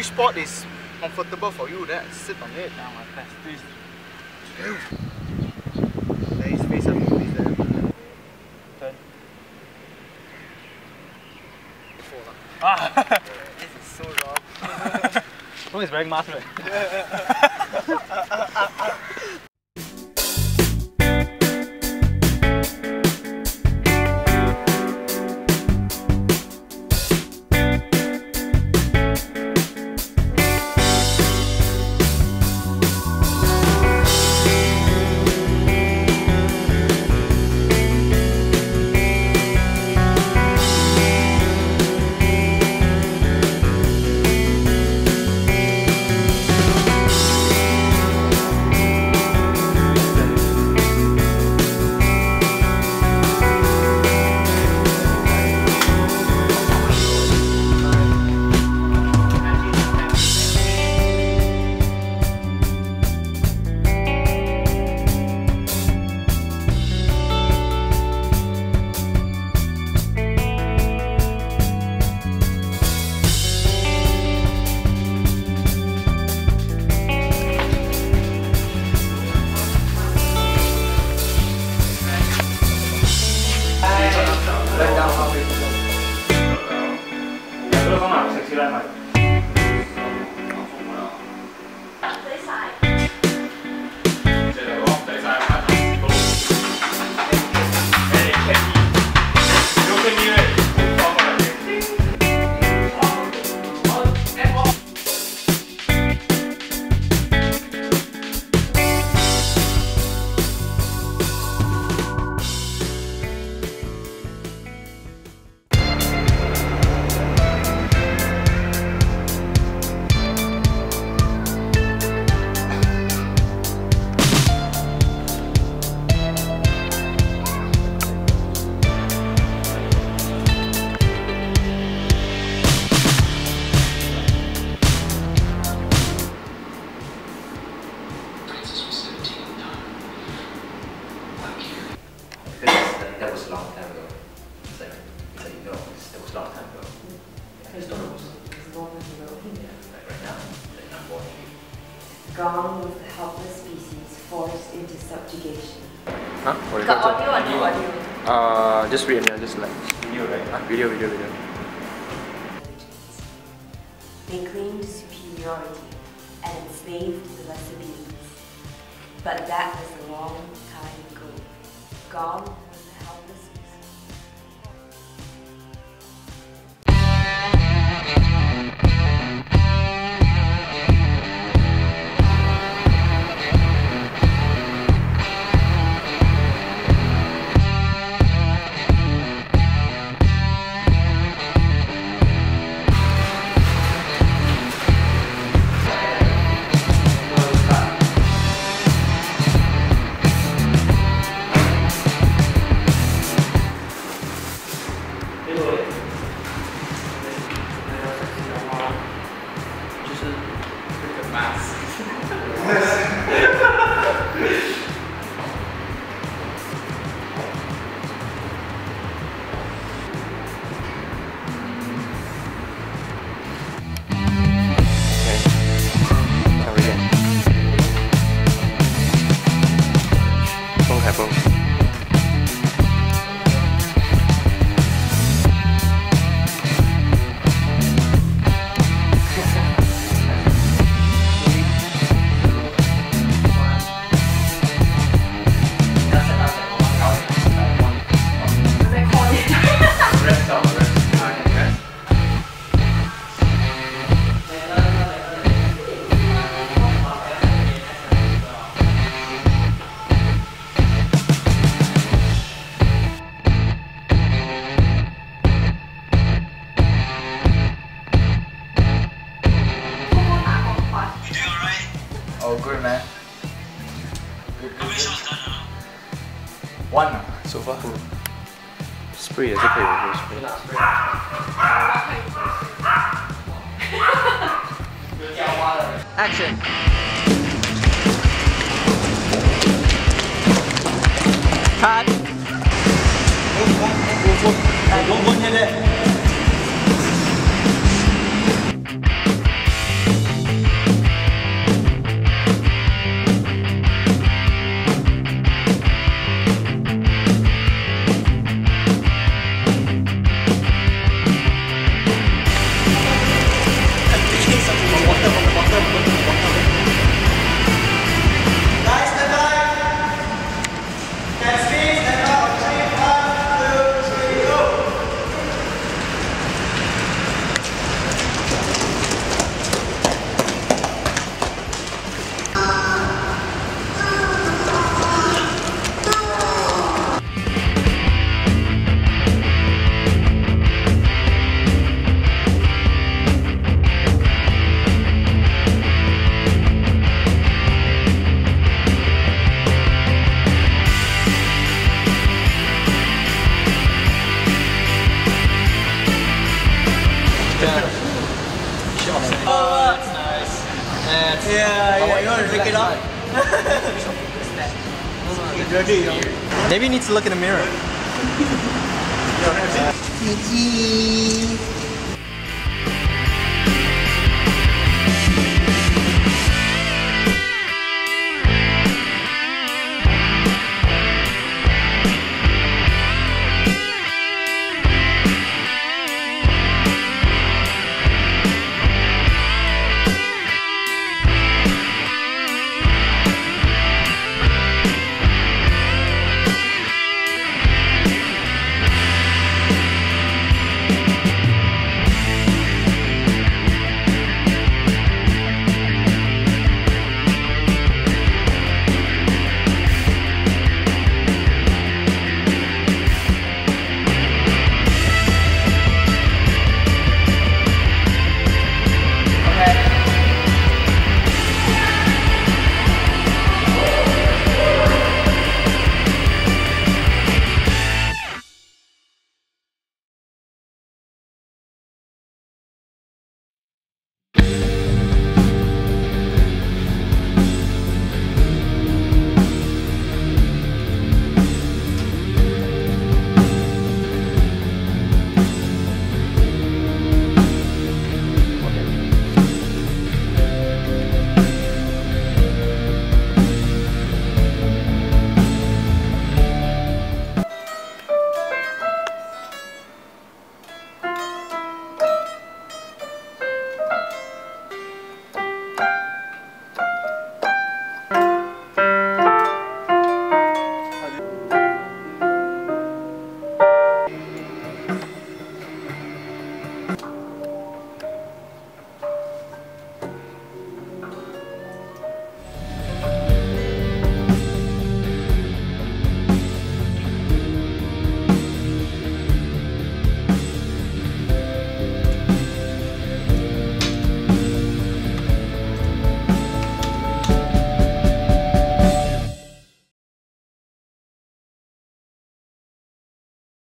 which spot is comfortable for you, then sit on it. Now my best this. There is space up. There. Turn. Four lah. Ah. This is so wrong. Long is wearing mask, right? it's, was a long time ago. I just thought it was yeah, like right now, like I'm born. Gone was the helpless species forced into subjugation. Huh? What Got audio or no audio? Uh, just read me. Just like Video, right? ah, video, video, video. They claimed superiority and enslaved the lesser beings. But that was a long time ago. Gone One so far. Two. Spray 也是可以的，可以 spray。Action。看，滚滚滚滚，哎，滚滚现在。Maybe you need to look in the mirror.